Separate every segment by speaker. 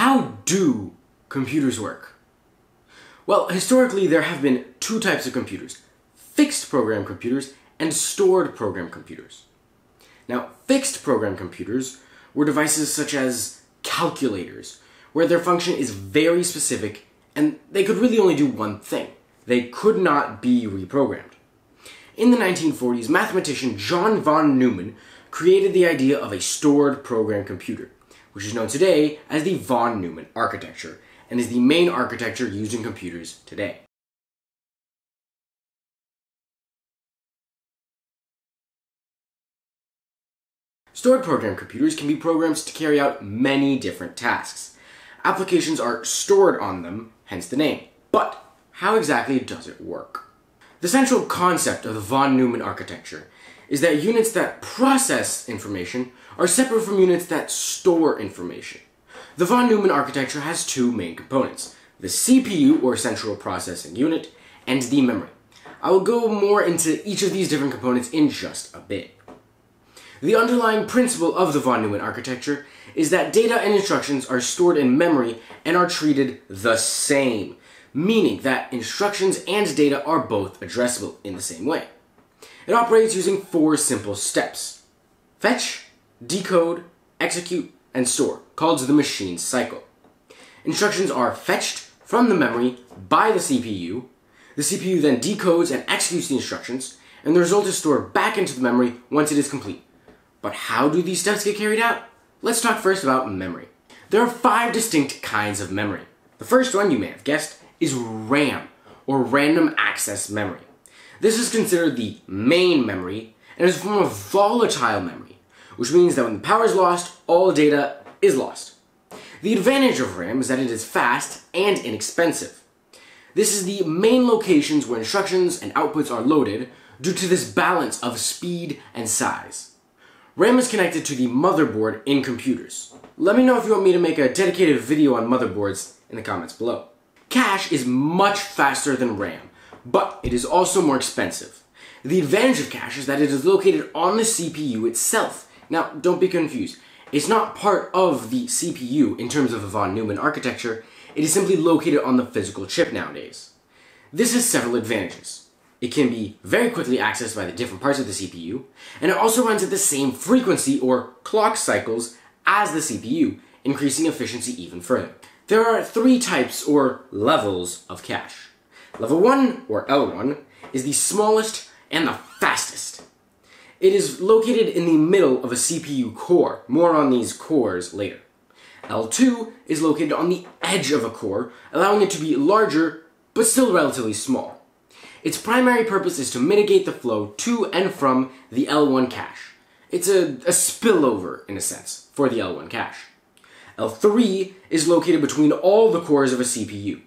Speaker 1: How do computers work? Well, historically, there have been two types of computers fixed program computers and stored program computers. Now, fixed program computers were devices such as calculators, where their function is very specific and they could really only do one thing. They could not be reprogrammed. In the 1940s, mathematician John von Neumann created the idea of a stored program computer which is known today as the von Neumann architecture, and is the main architecture used in computers today. Stored program computers can be programs to carry out many different tasks. Applications are stored on them, hence the name. But how exactly does it work? The central concept of the von Neumann architecture is that units that process information are separate from units that store information. The von Neumann architecture has two main components, the CPU, or Central Processing Unit, and the memory. I will go more into each of these different components in just a bit. The underlying principle of the von Neumann architecture is that data and instructions are stored in memory and are treated the same, meaning that instructions and data are both addressable in the same way. It operates using four simple steps. Fetch, decode, execute, and store, called the machine cycle. Instructions are fetched from the memory by the CPU, the CPU then decodes and executes the instructions, and the result is stored back into the memory once it is complete. But how do these steps get carried out? Let's talk first about memory. There are five distinct kinds of memory. The first one, you may have guessed, is RAM, or Random Access Memory. This is considered the main memory and is a form of volatile memory, which means that when the power is lost, all data is lost. The advantage of RAM is that it is fast and inexpensive. This is the main locations where instructions and outputs are loaded due to this balance of speed and size. RAM is connected to the motherboard in computers. Let me know if you want me to make a dedicated video on motherboards in the comments below. Cache is much faster than RAM, but it is also more expensive. The advantage of cache is that it is located on the CPU itself. Now, don't be confused. It's not part of the CPU in terms of the von Neumann architecture, it is simply located on the physical chip nowadays. This has several advantages. It can be very quickly accessed by the different parts of the CPU, and it also runs at the same frequency or clock cycles as the CPU, increasing efficiency even further. There are three types or levels of cache. Level 1, or L1, is the smallest and the fastest. It is located in the middle of a CPU core. More on these cores later. L2 is located on the edge of a core, allowing it to be larger, but still relatively small. Its primary purpose is to mitigate the flow to and from the L1 cache. It's a, a spillover, in a sense, for the L1 cache. L3 is located between all the cores of a CPU.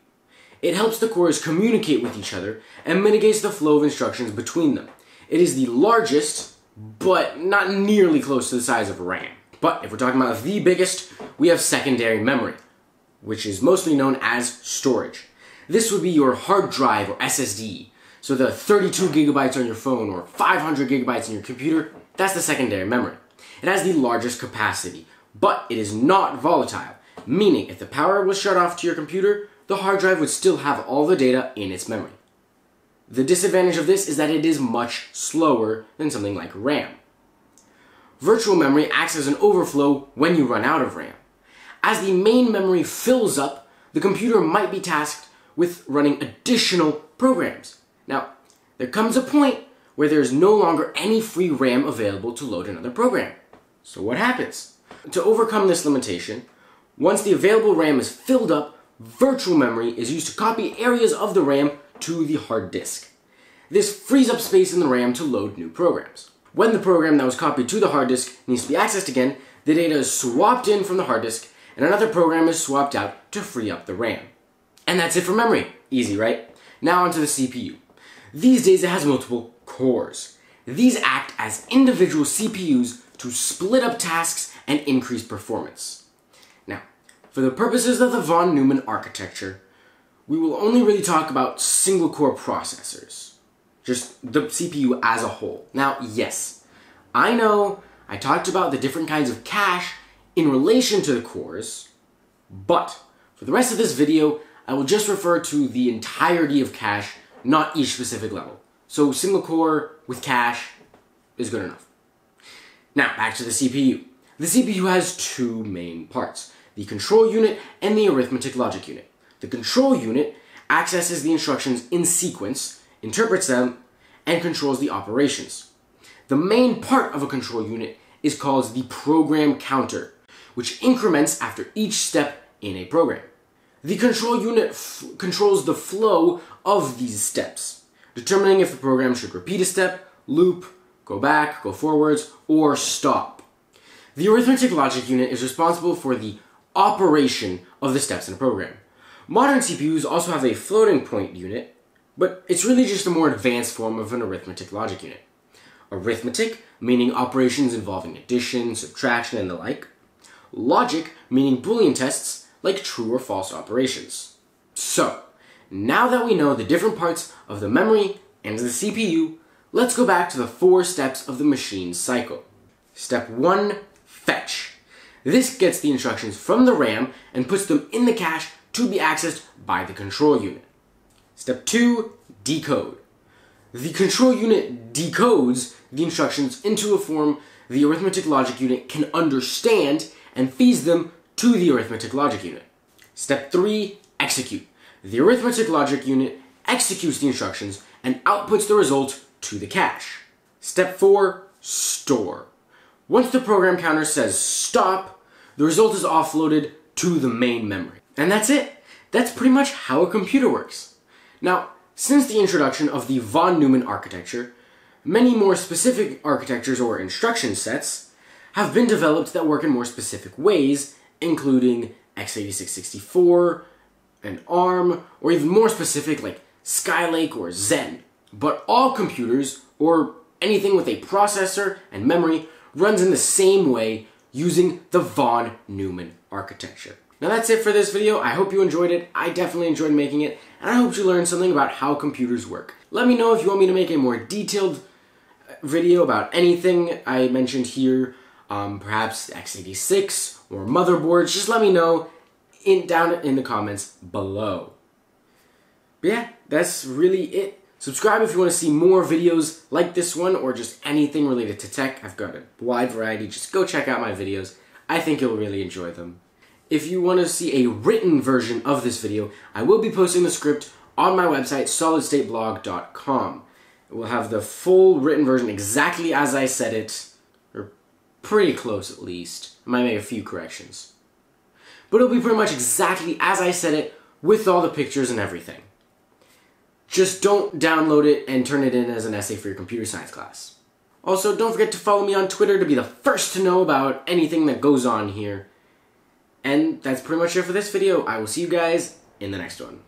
Speaker 1: It helps the cores communicate with each other and mitigates the flow of instructions between them. It is the largest, but not nearly close to the size of RAM. But if we're talking about the biggest, we have secondary memory, which is mostly known as storage. This would be your hard drive or SSD. So the 32 gigabytes on your phone or 500 gigabytes in your computer, that's the secondary memory. It has the largest capacity, but it is not volatile, meaning if the power was shut off to your computer, the hard drive would still have all the data in its memory. The disadvantage of this is that it is much slower than something like RAM. Virtual memory acts as an overflow when you run out of RAM. As the main memory fills up, the computer might be tasked with running additional programs. Now, there comes a point where there is no longer any free RAM available to load another program. So what happens? To overcome this limitation, once the available RAM is filled up, virtual memory is used to copy areas of the RAM to the hard disk. This frees up space in the RAM to load new programs. When the program that was copied to the hard disk needs to be accessed again, the data is swapped in from the hard disk and another program is swapped out to free up the RAM. And that's it for memory. Easy, right? Now onto the CPU. These days it has multiple cores. These act as individual CPUs to split up tasks and increase performance. For the purposes of the von Neumann architecture, we will only really talk about single core processors. Just the CPU as a whole. Now, yes, I know I talked about the different kinds of cache in relation to the cores, But for the rest of this video, I will just refer to the entirety of cache, not each specific level. So single core with cache is good enough. Now back to the CPU. The CPU has two main parts, the control unit and the arithmetic logic unit. The control unit accesses the instructions in sequence, interprets them, and controls the operations. The main part of a control unit is called the program counter, which increments after each step in a program. The control unit controls the flow of these steps, determining if the program should repeat a step, loop, go back, go forwards, or stop. The arithmetic logic unit is responsible for the operation of the steps in a program. Modern CPUs also have a floating point unit, but it's really just a more advanced form of an arithmetic logic unit. Arithmetic, meaning operations involving addition, subtraction, and the like. Logic, meaning Boolean tests, like true or false operations. So, now that we know the different parts of the memory and the CPU, let's go back to the four steps of the machine cycle. Step 1, fetch. This gets the instructions from the RAM and puts them in the cache to be accessed by the control unit. Step 2, decode. The control unit decodes the instructions into a form the arithmetic logic unit can understand and feeds them to the arithmetic logic unit. Step 3, execute. The arithmetic logic unit executes the instructions and outputs the result to the cache. Step 4, store. Once the program counter says stop, the result is offloaded to the main memory. And that's it. That's pretty much how a computer works. Now, since the introduction of the von Neumann architecture, many more specific architectures or instruction sets have been developed that work in more specific ways, including x86-64 and ARM, or even more specific like Skylake or Zen. But all computers, or anything with a processor and memory, runs in the same way using the von Neumann architecture. Now that's it for this video. I hope you enjoyed it. I definitely enjoyed making it, and I hope you learned something about how computers work. Let me know if you want me to make a more detailed uh, video about anything I mentioned here, um, perhaps x86 or motherboards. Just let me know in down in the comments below. But yeah, that's really it. Subscribe if you want to see more videos like this one or just anything related to tech. I've got a wide variety. Just go check out my videos. I think you'll really enjoy them. If you want to see a written version of this video, I will be posting the script on my website, solidstateblog.com. It will have the full written version exactly as I said it, or pretty close at least. I might make a few corrections. But it'll be pretty much exactly as I said it, with all the pictures and everything. Just don't download it and turn it in as an essay for your computer science class. Also, don't forget to follow me on Twitter to be the first to know about anything that goes on here. And that's pretty much it for this video. I will see you guys in the next one.